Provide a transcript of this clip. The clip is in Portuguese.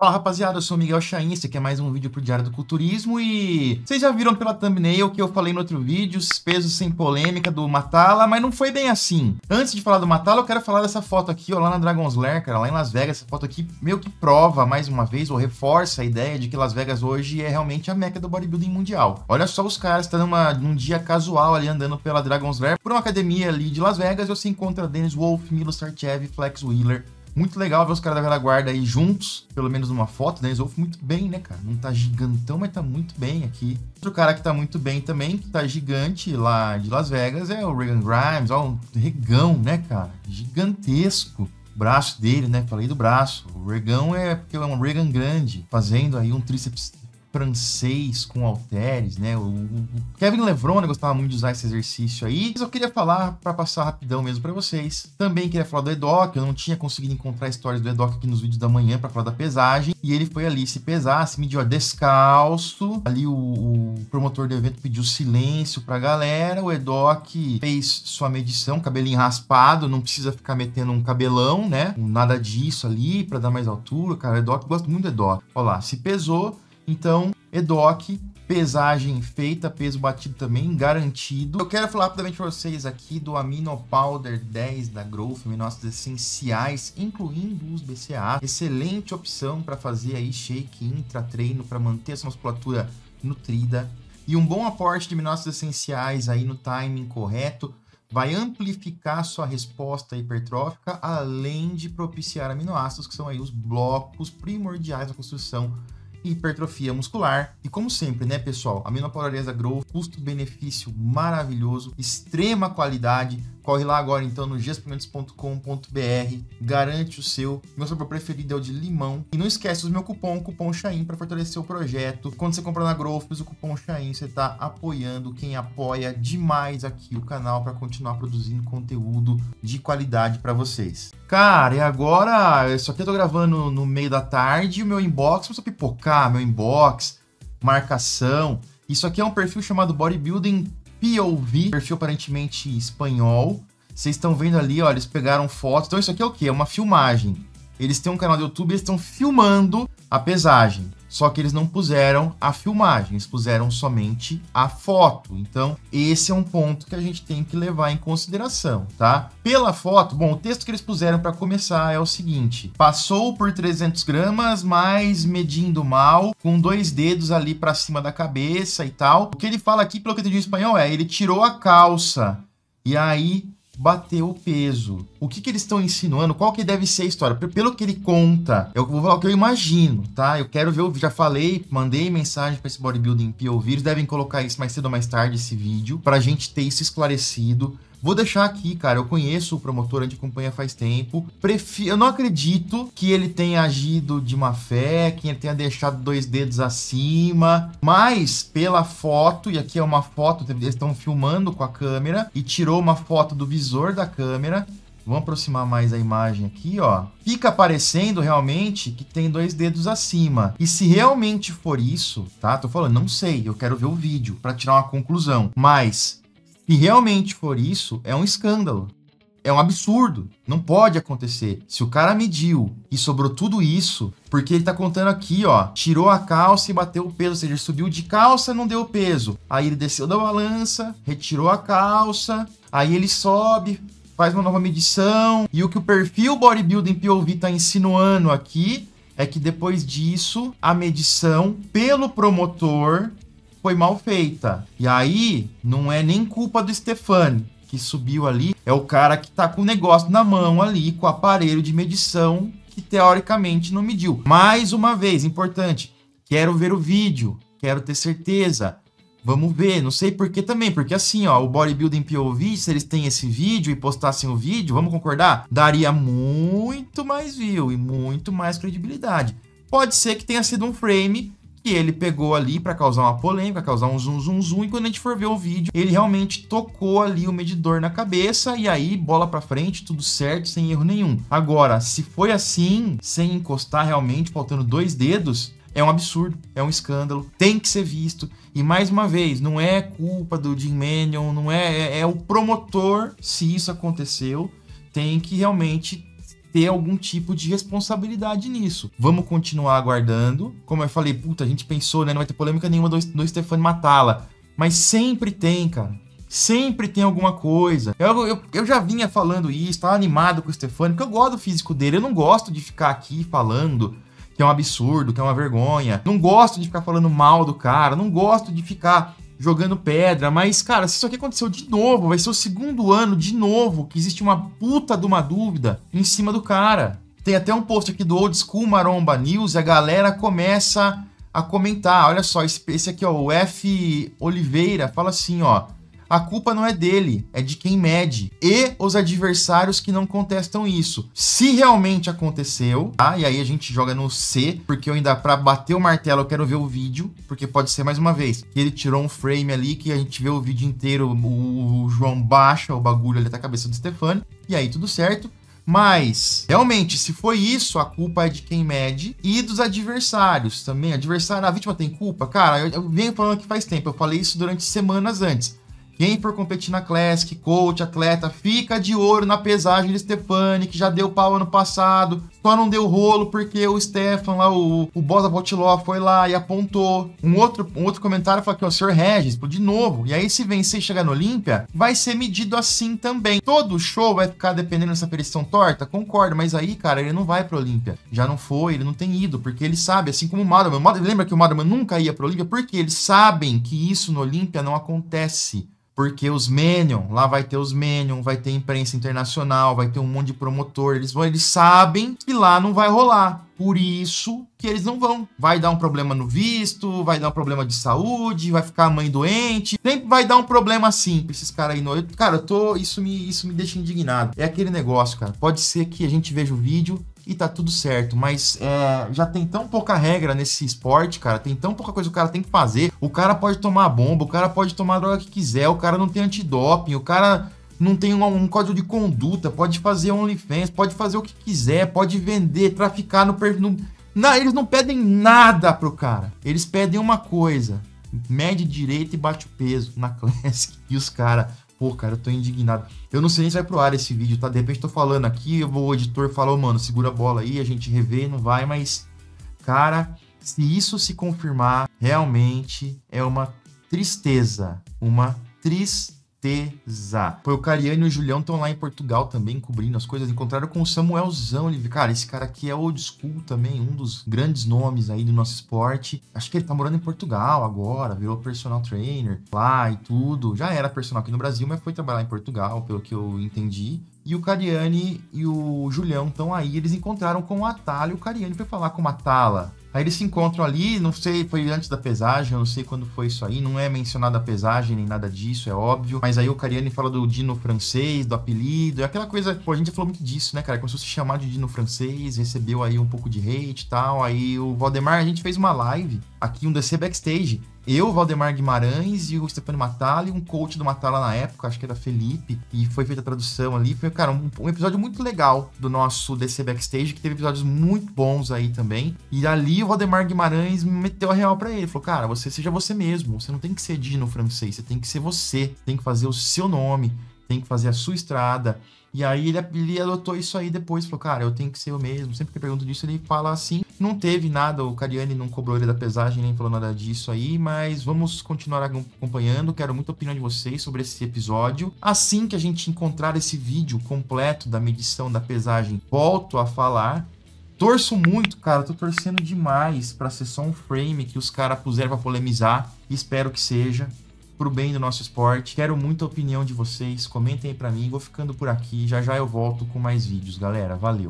Fala rapaziada, eu sou o Miguel Chain, esse aqui é mais um vídeo pro Diário do Culturismo e vocês já viram pela thumbnail que eu falei no outro vídeo, pesos sem polêmica do Matala, mas não foi bem assim. Antes de falar do Matala, eu quero falar dessa foto aqui, ó, lá na Dragon's Lair, cara, lá em Las Vegas, essa foto aqui meio que prova mais uma vez, ou reforça a ideia de que Las Vegas hoje é realmente a meca do bodybuilding mundial. Olha só os caras, tá numa, num dia casual ali andando pela Dragon's Lair, por uma academia ali de Las Vegas, você encontra Dennis Wolf, Milo Sarchev, Flex Wheeler, muito legal ver os caras da velha guarda aí juntos, pelo menos numa foto, né? Resolve muito bem, né, cara? Não tá gigantão, mas tá muito bem aqui. Outro cara que tá muito bem também, que tá gigante lá de Las Vegas, é o Regan Grimes. Ó, um regão, né, cara? Gigantesco. Braço dele, né? Falei do braço. O Regan é porque é um Regan grande, fazendo aí um tríceps francês com halteres, né? O, o Kevin Levron né, gostava muito de usar esse exercício aí. Mas eu queria falar para passar rapidão mesmo para vocês. Também queria falar do Edoc, eu não tinha conseguido encontrar histórias do Edoc aqui nos vídeos da manhã para falar da pesagem. E ele foi ali se pesar, se mediu descalço. Ali o, o promotor do evento pediu silêncio pra galera. O Edoc fez sua medição, cabelinho raspado, não precisa ficar metendo um cabelão, né? Nada disso ali para dar mais altura. Cara, Edoc, gosto muito do Edoc. Olha lá, se pesou então, EDOC, pesagem feita, peso batido também, garantido. Eu quero falar rapidamente para vocês aqui do Amino Powder 10 da Growth, aminoácidos essenciais, incluindo os BCA. Excelente opção para fazer aí shake intra-treino, para manter essa musculatura nutrida. E um bom aporte de aminoácidos essenciais aí no timing correto vai amplificar sua resposta hipertrófica, além de propiciar aminoácidos, que são aí os blocos primordiais da construção hipertrofia muscular. E como sempre, né, pessoal, aminopolareza Growth, custo-benefício maravilhoso, extrema qualidade, Corre lá agora então no gsplementos.com.br, garante o seu. Meu sabor preferido é o de limão. E não esquece o meu cupom, cupom Chain, para fortalecer o projeto. Quando você comprar na Growth, o cupom Chain, você está apoiando quem apoia demais aqui o canal para continuar produzindo conteúdo de qualidade para vocês. Cara, e agora, isso aqui eu tô gravando no meio da tarde, o meu inbox começou a pipocar, meu inbox, marcação. Isso aqui é um perfil chamado Bodybuilding POV, perfil aparentemente espanhol. Vocês estão vendo ali, ó, eles pegaram fotos. Então isso aqui é o quê? É uma filmagem. Eles têm um canal do YouTube, eles estão filmando a pesagem. Só que eles não puseram a filmagem, eles puseram somente a foto. Então, esse é um ponto que a gente tem que levar em consideração, tá? Pela foto, bom, o texto que eles puseram para começar é o seguinte: passou por 300 gramas, mas medindo mal, com dois dedos ali para cima da cabeça e tal. O que ele fala aqui, pelo que eu entendi em espanhol, é ele tirou a calça e aí bateu o peso. O que, que eles estão insinuando? Qual que deve ser a história? Pelo que ele conta, eu vou falar o que eu imagino, tá? Eu quero ver o já falei, mandei mensagem para esse bodybuilding POV, eles devem colocar isso mais cedo ou mais tarde, esse vídeo, pra gente ter isso esclarecido. Vou deixar aqui, cara. Eu conheço o promotor, a gente acompanha faz tempo. Prefiro, eu não acredito que ele tenha agido de má fé, que ele tenha deixado dois dedos acima. Mas, pela foto, e aqui é uma foto, eles estão filmando com a câmera e tirou uma foto do visor da câmera. Vamos aproximar mais a imagem aqui, ó. Fica aparecendo realmente que tem dois dedos acima. E se realmente for isso, tá? Tô falando, não sei, eu quero ver o vídeo para tirar uma conclusão. Mas se realmente for isso, é um escândalo. É um absurdo. Não pode acontecer. Se o cara mediu e sobrou tudo isso, porque ele tá contando aqui, ó, tirou a calça e bateu o peso, ou seja, subiu de calça, não deu peso. Aí ele desceu da balança, retirou a calça, aí ele sobe, faz uma nova medição. E o que o perfil Bodybuilding POV tá insinuando aqui é que depois disso, a medição pelo promotor foi mal feita. E aí, não é nem culpa do Stefani, que subiu ali, é o cara que tá com o negócio na mão ali, com o aparelho de medição, que teoricamente não mediu. Mais uma vez, importante, quero ver o vídeo, quero ter certeza. Vamos ver, não sei por que também, porque assim, ó, o Bodybuilding POV, se eles têm esse vídeo e postassem o vídeo, vamos concordar? Daria muito mais view e muito mais credibilidade. Pode ser que tenha sido um frame que ele pegou ali para causar uma polêmica, causar um zoom, zoom, zoom, e quando a gente for ver o vídeo, ele realmente tocou ali o medidor na cabeça e aí bola para frente, tudo certo, sem erro nenhum. Agora, se foi assim, sem encostar realmente, faltando dois dedos, é um absurdo, é um escândalo, tem que ser visto. E mais uma vez, não é culpa do Jim Manion, não é, é, é o promotor, se isso aconteceu, tem que realmente ter algum tipo de responsabilidade nisso. Vamos continuar aguardando. Como eu falei, puta, a gente pensou, né? Não vai ter polêmica nenhuma do, do Stefano Matala. Mas sempre tem, cara. Sempre tem alguma coisa. Eu, eu, eu já vinha falando isso, tava animado com o Stefano, porque eu gosto do físico dele. Eu não gosto de ficar aqui falando que é um absurdo, que é uma vergonha. Não gosto de ficar falando mal do cara. Não gosto de ficar jogando pedra, mas, cara, se isso aqui aconteceu de novo, vai ser o segundo ano de novo que existe uma puta de uma dúvida em cima do cara. Tem até um post aqui do Old School Maromba News e a galera começa a comentar. Olha só, esse, esse aqui, ó, o F Oliveira, fala assim, ó a culpa não é dele, é de quem mede e os adversários que não contestam isso. Se realmente aconteceu, tá? E aí a gente joga no C, porque eu ainda para bater o martelo eu quero ver o vídeo, porque pode ser mais uma vez que ele tirou um frame ali que a gente vê o vídeo inteiro, o, o João baixa o bagulho ali da cabeça do Stefano, e aí tudo certo. Mas, realmente, se foi isso, a culpa é de quem mede e dos adversários também. Adversário, a vítima tem culpa? Cara, eu, eu venho falando aqui faz tempo, eu falei isso durante semanas antes. Quem for competir na Classic, coach, atleta, fica de olho na pesagem de Stefani, que já deu pau ano passado. Só não deu rolo porque o Stefan lá, o, o Bosa Botiló, foi lá e apontou. Um outro, um outro comentário fala que o Sr. Regis, de novo. E aí, se vencer e chegar no Olímpia, vai ser medido assim também. Todo show vai ficar dependendo dessa perição torta? Concordo, mas aí, cara, ele não vai pro Olímpia. Já não foi, ele não tem ido, porque ele sabe, assim como o Madoman. Lembra que o Madoman nunca ia pro Olímpia? Porque eles sabem que isso no Olímpia não acontece porque os Minion, lá vai ter os Minion, vai ter imprensa internacional, vai ter um monte de promotor, eles vão, eles sabem que lá não vai rolar. Por isso que eles não vão. Vai dar um problema no visto, vai dar um problema de saúde, vai ficar a mãe doente, sempre vai dar um problema assim pra esses caras aí. No... Cara, eu tô. Isso me, isso me deixa indignado. É aquele negócio, cara. Pode ser que a gente veja o vídeo e tá tudo certo. Mas é, já tem tão pouca regra nesse esporte, cara. Tem tão pouca coisa que o cara tem que fazer. O cara pode tomar bomba, o cara pode tomar a droga que quiser, o cara não tem antidoping, o cara não tem um, um, código de conduta, pode fazer OnlyFans, pode fazer o que quiser, pode vender, traficar no. Não, eles não pedem nada pro cara. Eles pedem uma coisa: mede direito e bate o peso na Classic. E os caras Pô, cara, eu tô indignado. Eu não sei nem se vai pro ar esse vídeo, tá? De repente tô falando aqui, eu vou, o editor falou, mano, segura a bola aí, a gente revê, não vai, mas. Cara, se isso se confirmar, realmente é uma tristeza. Uma tristeza certeza. Foi o Cariano e o Julião estão lá em Portugal também cobrindo as coisas. Encontraram com o Samuelzão. Ele, cara, esse cara aqui é old school também, um dos grandes nomes aí do nosso esporte. Acho que ele tá morando em Portugal agora, virou personal trainer lá e tudo. Já era personal aqui no Brasil, mas foi trabalhar em Portugal, pelo que eu entendi. E o Cariani e o Julião estão aí. Eles encontraram com o Atala e o Cariani foi falar com o Atala. Aí eles se encontram ali, não sei, foi antes da pesagem, eu não sei quando foi isso aí, não é mencionada a pesagem nem nada disso, é óbvio. Mas aí o Cariani fala do Dino francês, do apelido, é aquela coisa, pô, a gente já falou muito disso, né, cara? Começou a se chamar de Dino francês, recebeu aí um pouco de hate e tal. Aí o Valdemar, a gente fez uma live aqui, um DC Backstage eu, Valdemar Guimarães e o Stefano Matala e um coach do Matala na época, acho que era Felipe, e foi feita a tradução ali. Foi, cara, um, um, episódio muito legal do nosso DC Backstage, que teve episódios muito bons aí também. E ali o Valdemar Guimarães meteu a real para ele. Falou, cara, você seja você mesmo. Você não tem que ser Dino francês, você tem que ser você. Tem que fazer o seu nome, tem que fazer a sua estrada. E aí ele, ele adotou isso aí depois, falou, cara, eu tenho que ser eu mesmo. Sempre que pergunto disso, ele fala assim. Não teve nada, o Cariani não cobrou ele da pesagem, nem falou nada disso aí, mas vamos continuar acompanhando. Quero muita opinião de vocês sobre esse episódio. Assim que a gente encontrar esse vídeo completo da medição da pesagem, volto a falar. Torço muito, cara, tô torcendo demais para ser só um frame que os caras puseram para polemizar. Espero que seja pro bem do nosso esporte. Quero muita opinião de vocês. Comentem aí para mim. Vou ficando por aqui. Já já eu volto com mais vídeos, galera. Valeu.